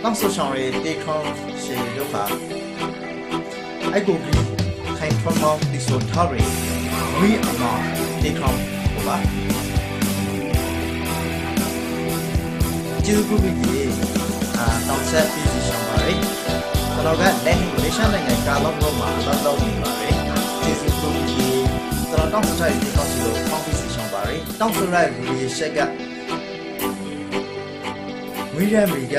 န်တော်နာမည်အောင်လှသိန်းလို့ခေါ်ပါရယ်နောက်ဆိုရှောင်းရဒီခေါ်ရှေလို့ပါအဲ့ကိုပြီးခိုင်ထွန်းမောင်းဒီဆိုထားရယ်ဝီအမောဒီခေါ်ပါကျေးဇူးပြုပြီးအာတောင်ဆက်ပြီးစီရှောင်းပါရယ်ကျွန်တော်ကလက်ဟင်မလေးရှားနိုင်ငံကာလော့ဘောမှာအလုပ်လုပ်နေပါရယ်ကျေးဇူးပြုပြီးကျွန်တော်တောင်စတိုင်းဒီကောက်စီလို့ပေါင်းပြီးစီရှောင်းပါရယ်တောင်စရိုက်ရီရှက်ကမီဒီယာမီက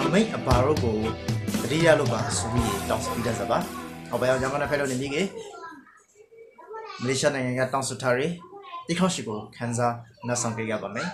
အမိတ်အပါတော့ကိုတတိယလို့ပါဆိုပြီးတောင်စပြီးတဲ့စပါဟောဘယ်အောင်ကြောင့်ကဖဲလို့နေပြီကေမလေးရှားနိုင်ငံကတောင်စထားရယ်ဒီခေါက်ရှိကိုခန်းစားနှဆောင်ကြရပါမယ်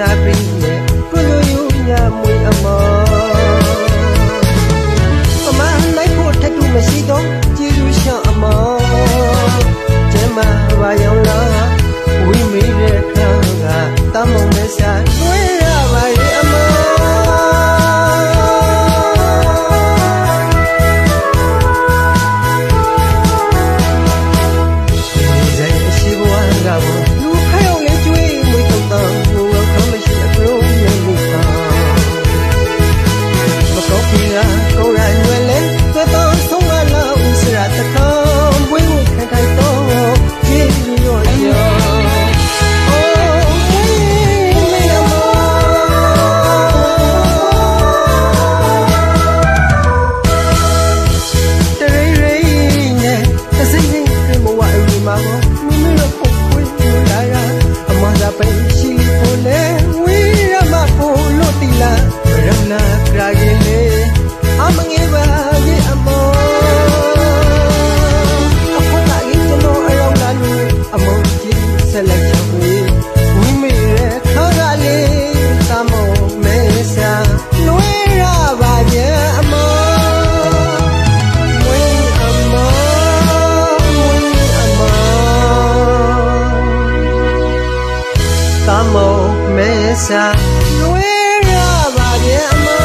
နာပရိယေကုလူယုညမွေအမောပမာလိုက်ဖို့ထက်တူမရှိတော့ကျေးဇူးရှင်အမောကျမဝါယောလာဝိမိရခံကတမောင်မဲဆာ penshi pole wi ama polo tila ramna kragile amange ba ye mesa Não era a minha mãe